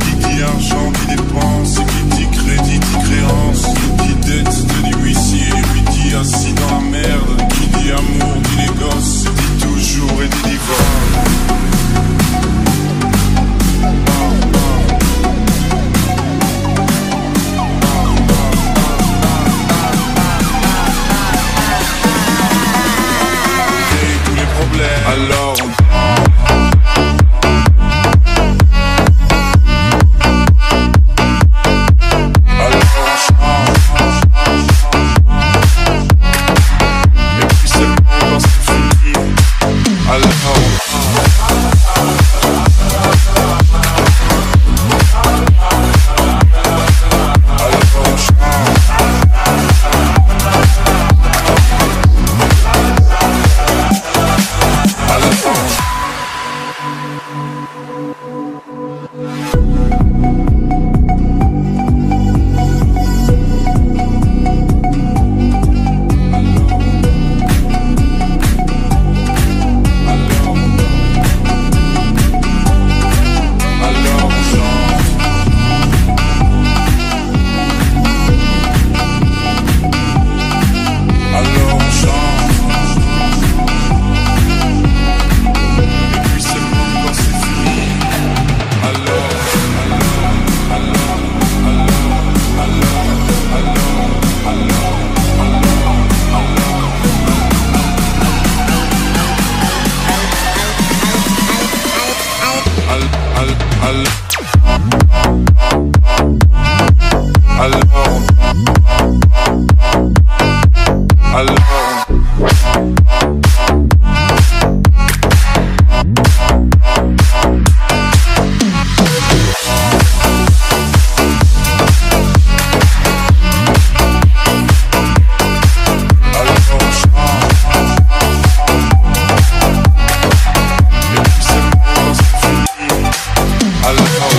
qui dit argent, qui dépense, qui dit crédit, dit créance. Oh, oh, oh. Molotov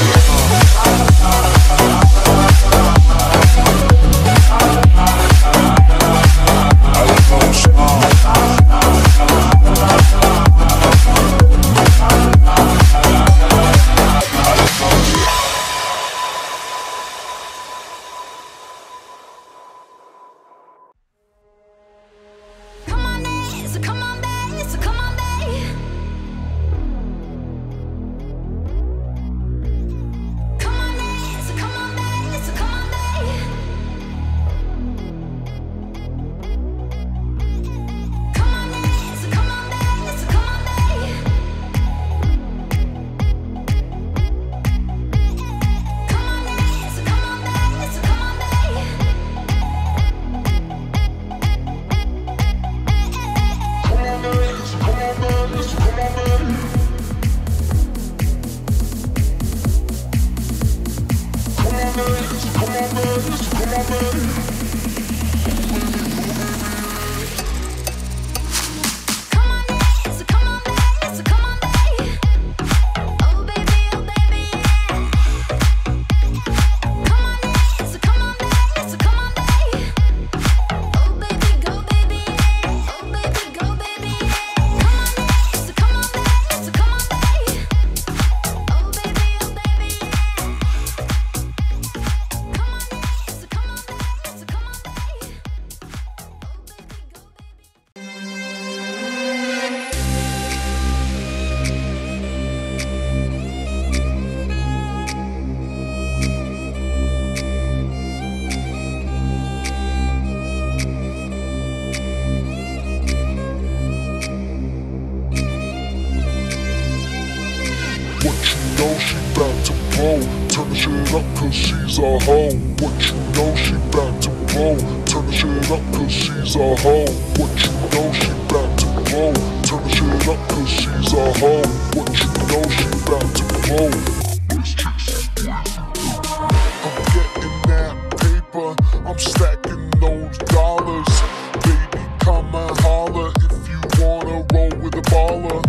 Come on, baby. Come on, baby. Know she bout to blow. Turn the shit up cause she's a hoe. What you know she bout to blow. Turn the shit up cause she's a hoe. What you know she bout to blow. Turn the shit up cause she's a hoe. What you know she bout to blow. I'm getting that paper. I'm stacking those dollars. Baby, come and holler if you wanna roll with a baller.